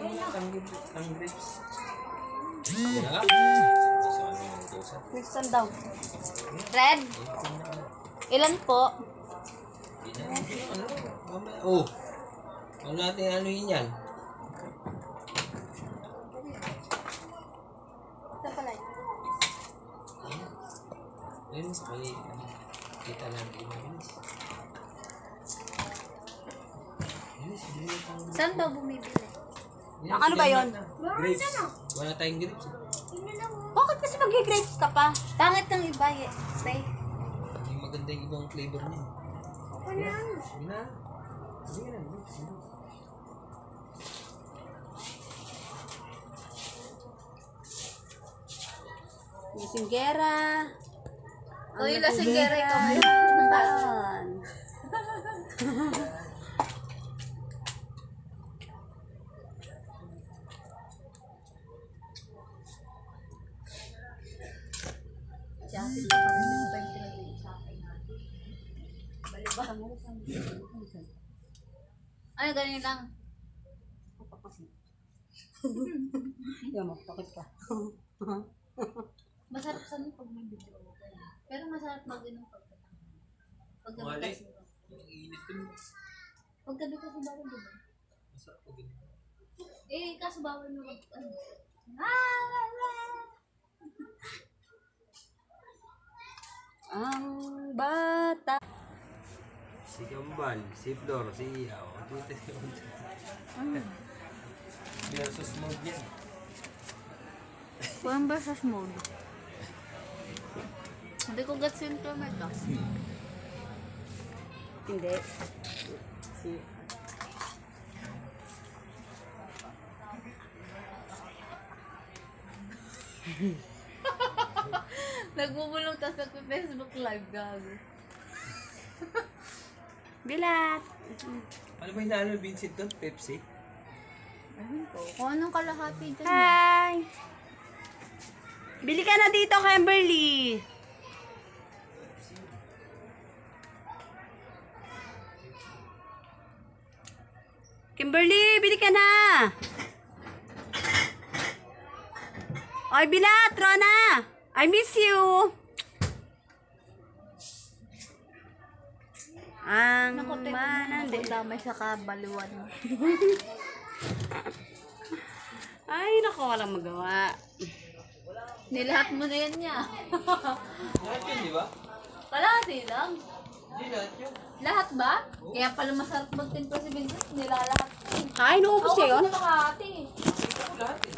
Ang grapes. Dosa. Minsan daw. Red? Ilan po? Oh. Ano natin ano yun yan? Ito pala. Ayun, may ano, kita natin ang Saan daw bumibili? Ano ba yun? Grapes. Wala tayong grapes. eh. Bakit kasi mag-grapes ka pa? Pangit ng iba eh. Say. Yung maganda yung ibang flavor niya. Ano yan? Sige na. Sige na. ano? Lasinggera. Uy, lasinggera, ikaw ba yun? Ano, ganyan lang. Yan mo, takot ka. Masarap sa pag may video. Pero masarap. Paggabi Mali. kasi. Ang init dun. Paggabi kasi bawal diba? Masarap pag. Eh, kaso bawal mo mag... Ano? Ah. Ang bata. Si Kambal, si Flor, si Iyaw. Ang tuti si Versus mode yan. Ba sa mode? Hindi ko gets yung tomato. Hindi. Si Nagbubulong tas nagpe-Facebook live gago. Bilat. Ano ba hinaano ni Vincent doon? Pepsi? Kung anong kalahati dyan. Hi. Bili ka na dito, Kimberly. Kimberly, bili ka na. Ay, bilat, Rona. I miss you. Ang naku, damay sa kabaluan mo. Ay, naku, walang magawa. Nilahat mo na yan niya. Lahat yun, di ba? Kalahati lang. Hindi lahat yun. Lahat ba? Kaya pala masarap magtimpla si Vincent. Nilalahat ko. Ay, naubos niya yun. Ako kalahati. Ako lahat eh.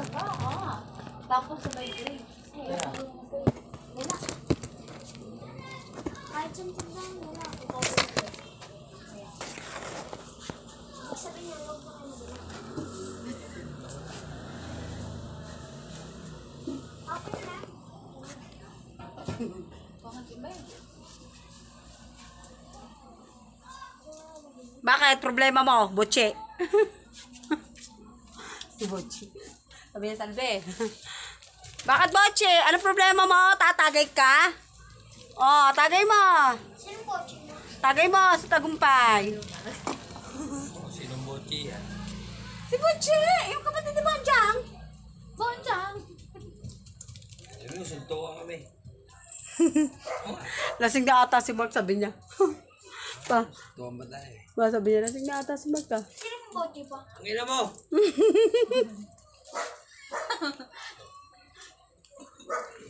Saka, ah. Tapos. Kahit saan lang, wala. Bakit? Problema mo? Butche. si Butche. Sabi niya, Salve. Bakit, Butche? Ano problema mo? Tatagay ka? Oh, tagay mo. Sino po, Chino? Tagay mo sa tagumpay. Oh, sinong bochi yan? Si Butche! Yung kapatid ni Bonjang. Bonjang! Sabi mo, suntukan kami. Lasing na ata si Mark, sabi niya. pa, Suntukan ba tayo eh? pa, sabi niya, lasing na ata si Mark ah. Sino po, Bochi pa? Ang ina mo!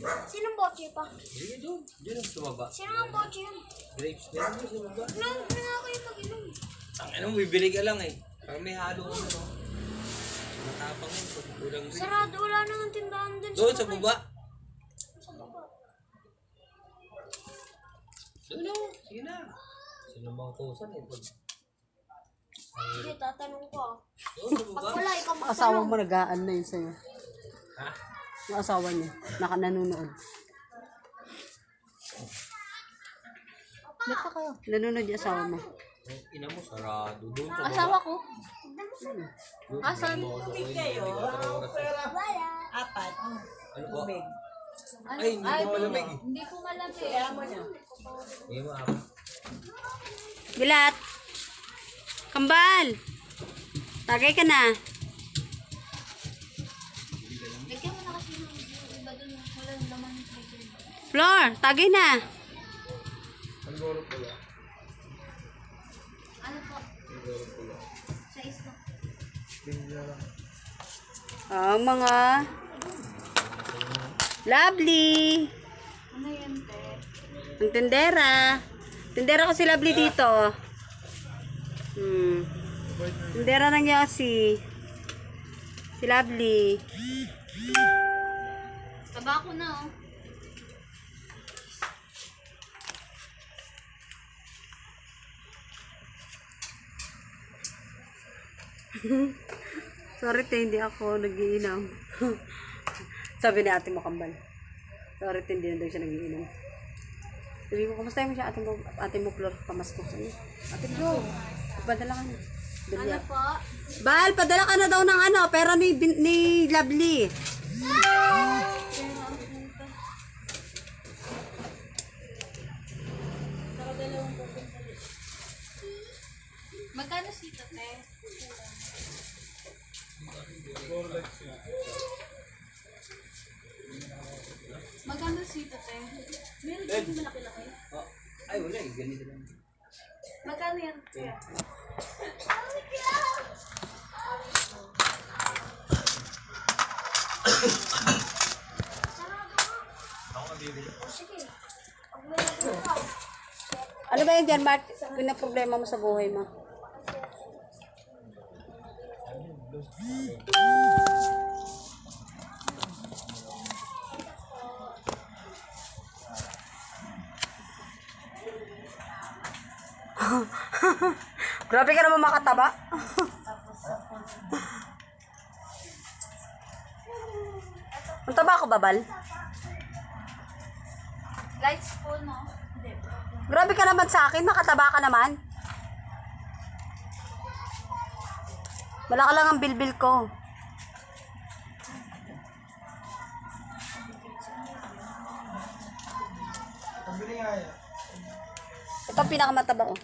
Sino Bochi pa? Sige doon. Diyan ang sumaba. Sino ang Bochi yun? Grapes. Meron mo sumaba. Ano, ano nga kayo mag-inom? Ang mo, bibili ka lang eh. Pag may halo ka no? Matapang yun. Pag kulang grapes. Sarado, wala nang tindahan dun Doon sa baba. Sa baba. Doon o. Sige na. Sino bang utusan eh? Pag... Sige, tatanong ko ah. Doon sa baba. Wala, ikaw Asawa magtanong. mo nagaan na yun sa'yo. Ha? Yung asawa niya, nakananunood. Ba't pa kayo? Nanonood yung asawa mo. Ang ina mo, sarado. Doon sa. Asawa ko? Doon, Asan? ako kayo. Apat. Ano po? Tubig. Ay, hindi ko malamig eh. Hindi ko malamig. Kaya mo niya. Hindi mo ako. Bilat! Kambal. Tagay ka na. Flor, tagay na. Ano po? Sa isla. Ang mga lovely. Ano yan, te? Ang tendera. Tendera ko si Lovely dito. Hmm. Tendera ng Yossi. Si Lovely. Tabako na, oh. Sorry te, hindi ako nagiinom. Sabi ni ate mo kambal. Sorry te, hindi na daw siya nagiinom. Sabi ko, kamusta mo siya ate mo, ate mo Flor, pamasko sa iyo. Ate Flo, padala ka na. Bili Ano po? Bal, padala ka na daw ng ano, pera ni, ni Lovely. Magkano sito, te? Magkano sito, te? Meron din malaki-laki. Ay, wala eh. Ganito lang. Magkano yan, te? Ano ba yan dyan, Mark? Kung na problema mo sa buhay mo. Grabe ka naman makataba. Ang taba ko, babal? Lights po, no? Grabe ka naman sa akin, makataba ka naman. Wala ka lang ang bilbil ko. Ito ang pinakamataba oh.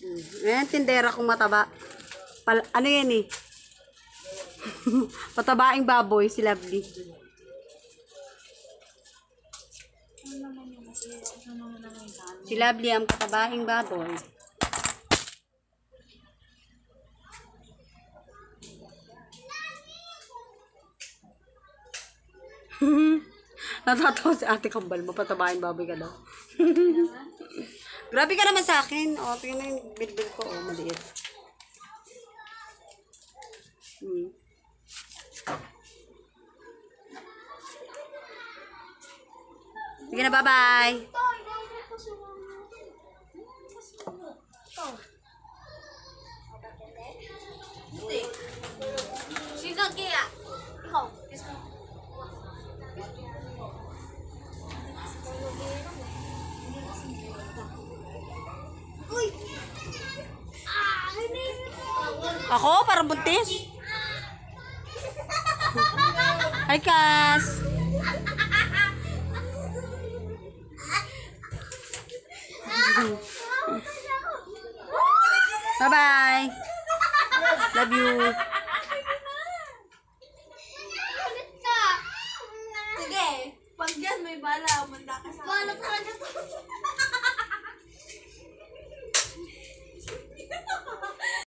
Hmm. Ayan, tindera kong mataba. Pal ano yan eh? Patabaing baboy, si Lovely. Si Lovely ang patabaing baboy. Natatawa si ate kambal mo, patabaing baboy ka daw. Grabe ka naman sa akin. O, tingnan mo yung bilbil ko. O, maliit. Hmm. Sige na, bye-bye. Hindi. Sino kaya? Ikaw. Kiss mo. Uy! Ah! Hindi! Ako, parang buntis. Hi, Kas. Bye-bye. Love you.